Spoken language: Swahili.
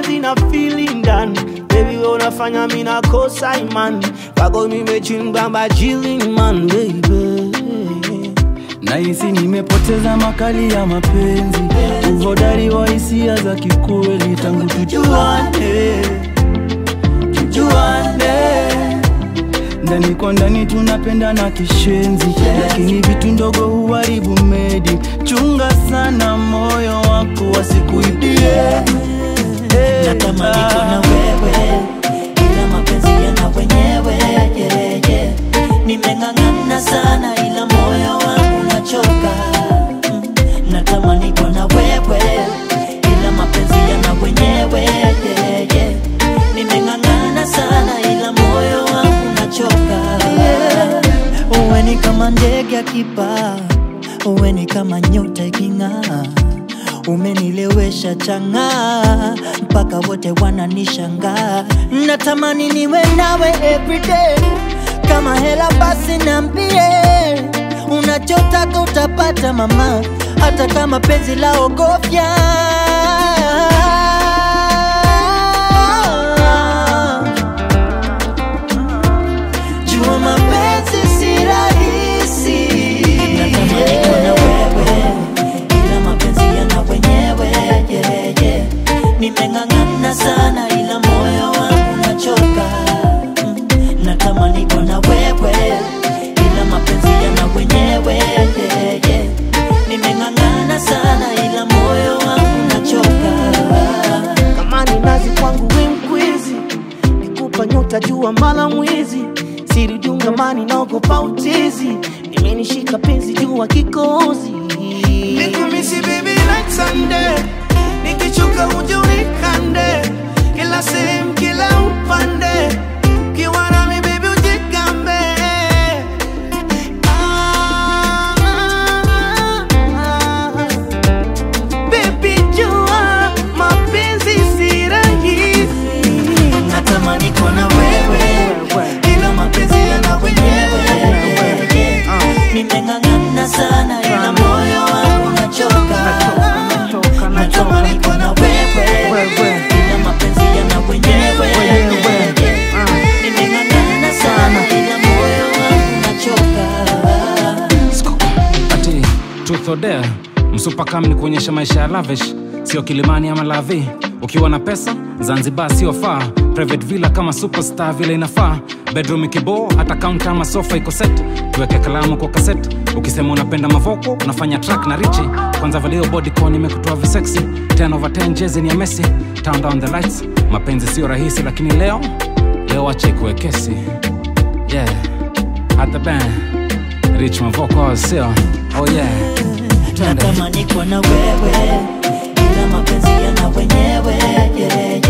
akili ndani Baby we unafanya mina kosa imani Kwako nimechimbamba majili man baby. Nahisi nimepoteza makali ya mapenzi, uhodari wa hisia za kikweli, tangu tujuane, tujuane. Ndani kwa ndani tunapenda na kishenzi, lakini vitu ndogo huharibu medi. Chunga sana moyo akipaa uwe ni kama nyota iking'aa umenilewesha chang'aa mpaka wote wananishangaa. Natamani niwe nawe everyday kama hela basi nambie unachotaka utapata mama hata kama penzi la ogofya nimeng'ang'ana sana ila moyo wangu nachoka Mm, niko na wewe ila mapenzi yana wenyewe nimeng'ang'ana sana ila nachoka nazi kwangu nikupa jua mala mwizi siri dungamani naogopa utizi nimenishika penzi jua kikozi truth or dare. Msupa kam ni kuonyesha maisha ya lavish. Sio kilimani ama lavi. Ukiwa na pesa zanzibar sio faa private villa kama superstar vile inafaa. Bedroom ikiboo hata kaunta ama sofa iko set. Tuweke kalamu kwa kaset ukisema unapenda mavoko unafanya track na richi kwanza valio bodycon imekutoa visexy. 10 over 10 jezi ni ya messi. Turn down the lights. Mapenzi sio rahisi lakini leo leo wache ikuwe kesi. Yeah. At the band. Rich mavoko sio oh yeah natamani kuwa na wewe ila mapenzi yana wenyewe yeah, yeah.